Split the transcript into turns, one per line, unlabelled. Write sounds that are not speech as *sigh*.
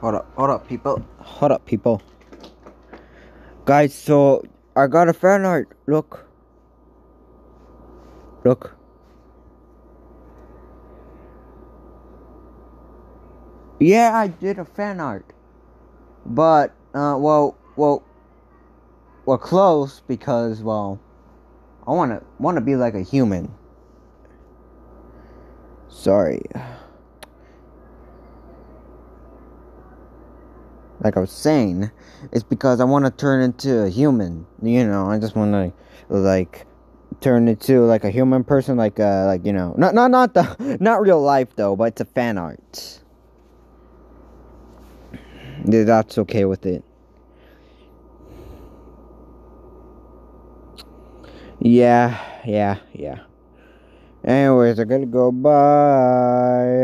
Hold up, hold up, people. Hold up, people. Guys, so I got a fan art. Look. Look. Yeah, I did a fan art. But, uh, well, well, well, close because, well, I want to want to be like a human. Sorry. Like I was saying, it's because I want to turn into a human. You know, I just want to like turn into like a human person, like uh, like you know, not not not the *laughs* not real life though, but it's a fan art. That's okay with it. Yeah, yeah, yeah. Anyways, I gotta go. Bye.